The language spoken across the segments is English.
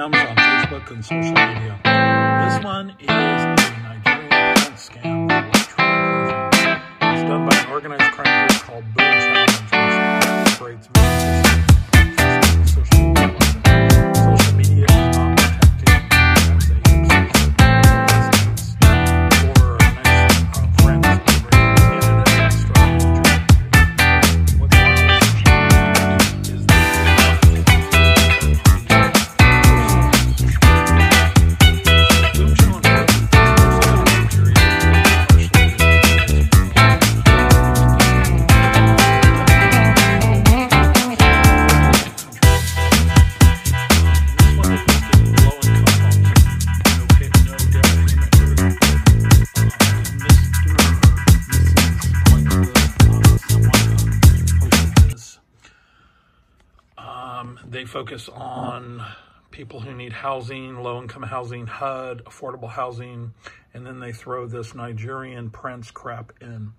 scams on Facebook and social media. This one is a Nigerian scam, Um, they focus on people who need housing, low income housing, HUD, affordable housing, and then they throw this Nigerian prince crap in.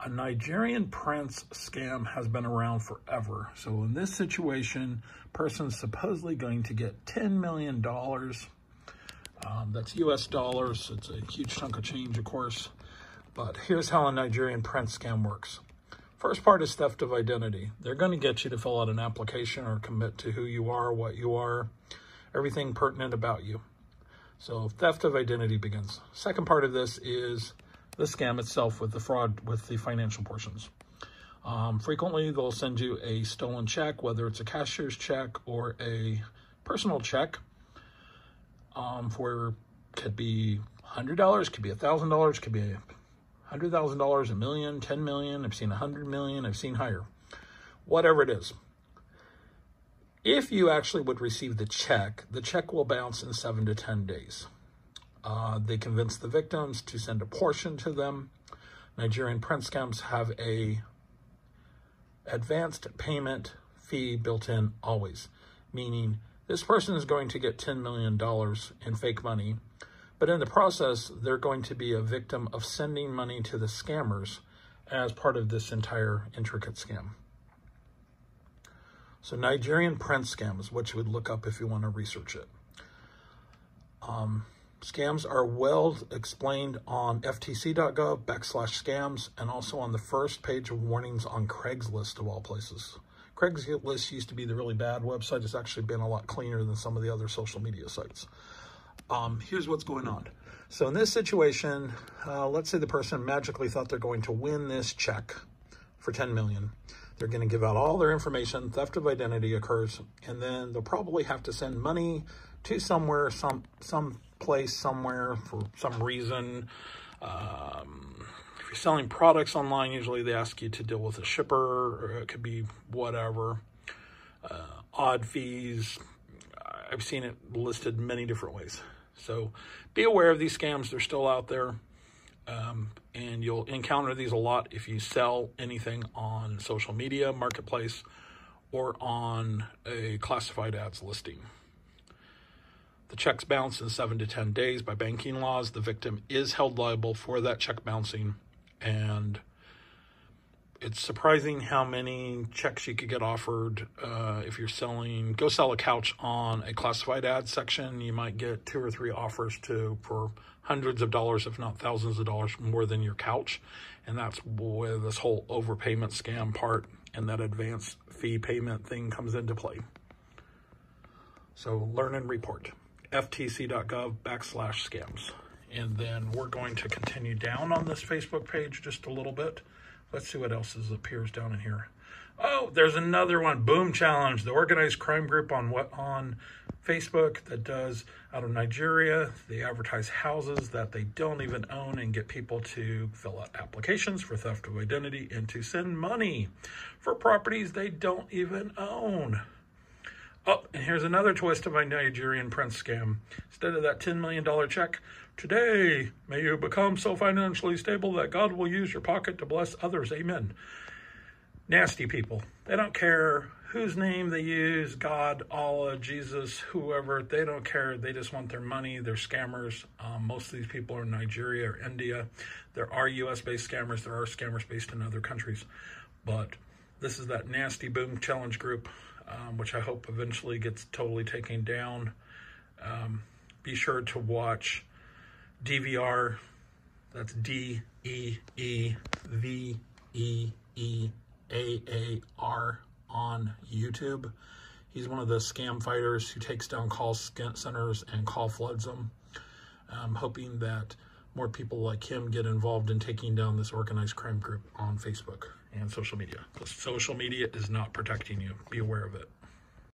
A Nigerian prince scam has been around forever. So in this situation, person's supposedly going to get $10 million. Um, that's US dollars. It's a huge chunk of change, of course. But here's how a Nigerian prince scam works. First part is theft of identity. They're going to get you to fill out an application or commit to who you are, what you are, everything pertinent about you. So theft of identity begins. Second part of this is the scam itself with the fraud with the financial portions. Um, frequently, they'll send you a stolen check, whether it's a cashier's check or a personal check, um, for could be hundred dollars, could be a thousand dollars, could be hundred thousand dollars, a million, ten million. I've seen a hundred million. I've seen higher. Whatever it is. If you actually would receive the check, the check will bounce in seven to ten days. Uh, they convince the victims to send a portion to them. Nigerian prince scams have a advanced payment fee built in always, meaning this person is going to get $10 million in fake money, but in the process, they're going to be a victim of sending money to the scammers as part of this entire intricate scam. So Nigerian prince scam is what you would look up if you want to research it. Um, scams are well explained on ftc.gov backslash scams and also on the first page of warnings on Craigslist of all places. Craigslist used to be the really bad website. It's actually been a lot cleaner than some of the other social media sites. Um, here's what's going on. So in this situation, uh, let's say the person magically thought they're going to win this check for 10 million. They're going to give out all their information. Theft of identity occurs, and then they'll probably have to send money to somewhere, some some place, somewhere for some reason. Um, if you're selling products online, usually they ask you to deal with a shipper, or it could be whatever. Uh, odd fees. I've seen it listed many different ways. So be aware of these scams. They're still out there. Um, and you'll encounter these a lot if you sell anything on social media, marketplace, or on a classified ads listing. The checks bounce in seven to 10 days by banking laws. The victim is held liable for that check bouncing. And it's surprising how many checks you could get offered uh, if you're selling. Go sell a couch on a classified ad section. You might get two or three offers to for hundreds of dollars, if not thousands of dollars, more than your couch, and that's where this whole overpayment scam part and that advance fee payment thing comes into play. So learn and report. ftc.gov backslash scams. And then we're going to continue down on this Facebook page just a little bit. Let's see what else is, appears down in here. Oh, there's another one, Boom Challenge, the organized crime group on what on Facebook that does out of Nigeria. They advertise houses that they don't even own and get people to fill out applications for theft of identity and to send money for properties they don't even own. Oh, and here's another twist of my Nigerian prince scam. Instead of that $10 million check, today may you become so financially stable that God will use your pocket to bless others. Amen. Nasty people. They don't care whose name they use God, Allah, Jesus, whoever. They don't care. They just want their money. They're scammers. Um, most of these people are in Nigeria or India. There are US based scammers, there are scammers based in other countries. But this is that nasty boom challenge group um, which I hope eventually gets totally taken down. Um, be sure to watch DVR. That's D E E V E E A A R on YouTube. He's one of the scam fighters who takes down call centers and call floods them. I'm hoping that more people like him get involved in taking down this organized crime group on Facebook and social media. Social media is not protecting you. Be aware of it.